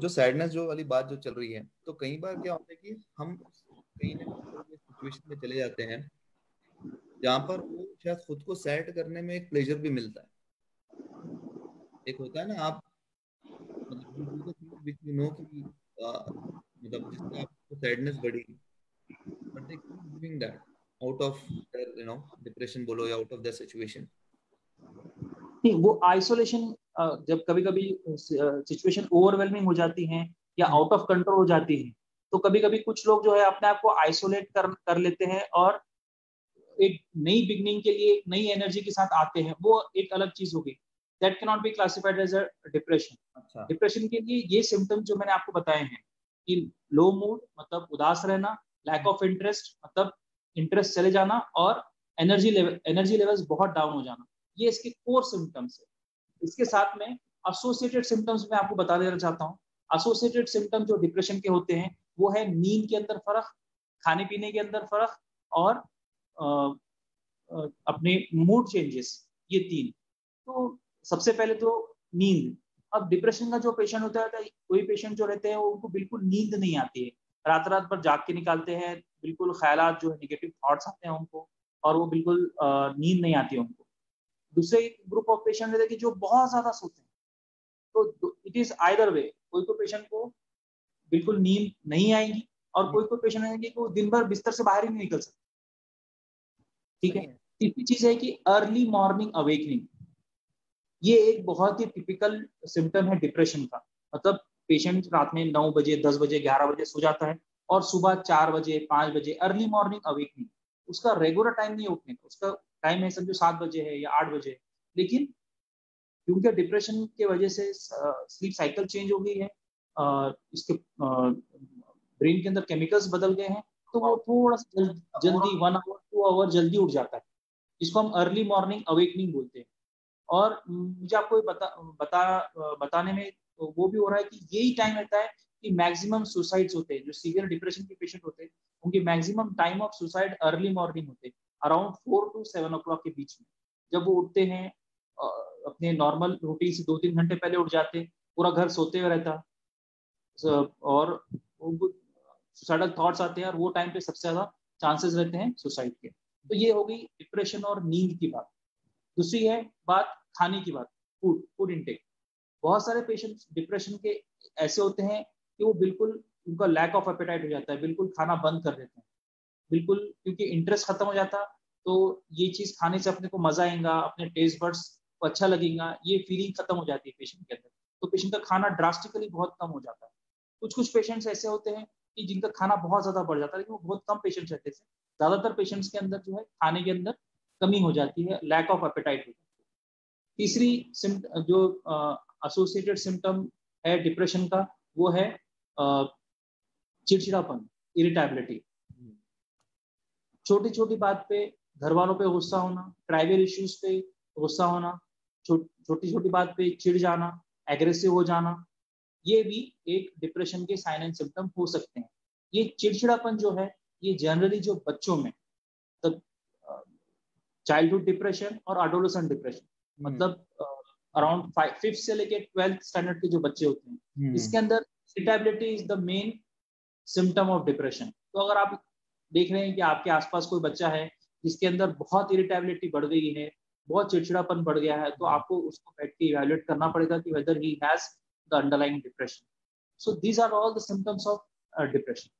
जो सैडनेस जो वाली बात जो चल रही है तो कई बार क्या होता है कि हम कहीं ना कहीं सिचुएशन में चले जाते हैं, जहाँ पर वो शायद खुद को सेट करने में एक प्लेजर भी मिलता है। एक होता है ना, आप मतलब मतलब जिससे आपको सैडनेस बढ़ी but they keep doing that out of you know depression बोलो या आउट ऑफ़ द सिचुएशन नहीं, वो आइसोलेशन जब कभी कभी सिचुएशन ओवरवेलमिंग हो जाती है या आउट ऑफ़ कंट्रोल हो जाती है तो कभी कभी कुछ लोग जो है अपने आप को आइसोलेट कर कर लेते हैं और एक नई बिगनिंग के लिए नई एनर्जी के साथ आते हैं। वो एक अलग चीज़ होगी that can not be classified as a depression depression के लिए ये सिम्टम जो मैंने आपको बताए हैं कि लो मूड मतलब उदास रहना लैक ऑफ़ इंटरेस्ट मतलब इंटरेस्ट चले जाना और एनर्जी लेवल एनर्जी लेवल्स बहुत डाउन हो जाना। ये इसके कोर सिम्टम्स है। इसके साथ में एसोसिएटेड सिम्टम्स में आपको बता देना चाहता हूँ। एसोसिएटेड सिम्टम्स जो डिप्रेशन के होते हैं वो है नींद के अंदर फ़र्क खाने पीने के अंदर फ़र्क और आ, अपने मूड चेंजेस ये तीन। तो सबसे पहले तो नींद। अब डिप्रेशन का जो पेशेंट होता है कोई पेशेंट जो रहते हैं उनको बिल्कुल नींद नहीं आती है। रात रात भर जाग के निकालते हैं बिल्कुल ख्याल जो है निगेटिव थॉट्स आते हैं उनको और वो बिल्कुल नींद नहीं आती है उनको। दूसरे ग्रुप ऑफ़ पेशेंट रहते हैं कि जो बहुत ज़्यादा सोते हैं। तो इट इज़ आइदर वे कोई कोई पेशेंट को बिल्कुल नींद नहीं आएगी और कोई कोई पेशेंट आएँगे कि वो दिन भर बिस्तर से बाहर ही नहीं निकल सकते। ठीक है? तीसरी चीज़ है कि अर्ली मॉर्निंग अवेकनिंग ये एक बहुत ही टिपिकल सिम्टम है डिप्रेशन का। मतलब पेशेंट रात में नौ बजे दस बजे ग्यारह बजे सो जाता है और सुबह चार बजे पाँच बजे अर्ली मॉर्निंग अवेकनिंग उसका रेगुलर टाइम नहीं उठने का उसका टाइम है, समझो सात बजे है या आठ बजे है। लेकिन क्योंकि डिप्रेशन के वजह से स्लीप साइकिल चेंज हो गई है इसके ब्रेन के अंदर केमिकल्स बदल गए हैं तो वो थोड़ा सा जल्दी वन आवर टू आवर जल्दी उठ जाता है। जिसको हम अर्ली मॉर्निंग अवेकनिंग बोलते हैं। और मुझे आपको बता बता बताने में तो वो भी हो रहा है कि यही टाइम रहता है कि मैक्सिमम सुसाइड्स होते हैं। जो सीवियर डिप्रेशन के पेशेंट होते हैं, उनकी maximum time of suicide early morning होते हैं। अराउंड फोर टू सेवन ओ के बीच में। जब वो उठते हैं अपने नॉर्मल रूटीन से दो तीन घंटे पहले उठ जाते पूरा घर सोते हुए रहता। और सुसाइडल थॉट्स आते हैं और वो टाइम पे सबसे ज़्यादा चांसेस रहते हैं सुसाइड के। तो ये हो गई डिप्रेशन और नींद की बात। दूसरी है बात खाने की बात फ़ूड फ़ूड इनटेक बहुत सारे पेशेंट डिप्रेशन के ऐसे होते हैं कि वो बिल्कुल उनका लैक ऑफ़ एपेटाइट हो जाता है, बिल्कुल खाना बंद कर देते हैं। बिल्कुल, क्योंकि इंटरेस्ट खत्म हो जाता तो ये चीज़ खाने से अपने को मज़ा आएगा, अपने टेस्ट बर्ड्स को अच्छा लगेगा, ये फीलिंग खत्म हो जाती है पेशेंट के अंदर। तो पेशेंट का खाना ड्रास्टिकली बहुत कम हो जाता है। कुछ कुछ पेशेंट्स ऐसे होते हैं कि जिनका खाना बहुत ज़्यादा बढ़ जाता है, लेकिन वो बहुत कम पेशेंट्स रहते हैं। ज़्यादातर पेशेंट्स के अंदर जो है, खाने के अंदर कमी हो जाती है लैक ऑफ़ एपेटाइट हो जाती है। तीसरी जो एसोसिएटेड सिम्टम है डिप्रेशन का, वो है चिड़चिड़ापन इरिटेबिलिटी छोटी छोटी बात पे घर वालों पे गुस्सा होना ट्राइबल इश्यूज़ पे गुस्सा होना छोटी छोटी बात पे चिढ़ जाना एग्रेसिव हो जाना ये भी एक डिप्रेशन के साइन एंड सिम्टम हो सकते हैं ये चिड़चिड़ापन जो है ये जनरली जो बच्चों में मतलब चाइल्डहुड डिप्रेशन और अडोलोसेंट डिप्रेशन हम्म। मतलब अराउंड फिफ्थ से लेके ट्वेल्थ स्टैंडर्ड के जो बच्चे होते हैं हम्म। इसके अंदर irritability is the main symptom of depression तो अगर आप देख रहे हैं कि आपके आसपास कोई बच्चा है जिसके अंदर बहुत इरिटेबिलिटी बढ़ गई है, बहुत चिड़चिड़ापन बढ़ गया है तो आपको उसको बैठ के इवेल्युएट करना पड़ेगा कि whether he has the underlying depression so these are all the symptoms of depression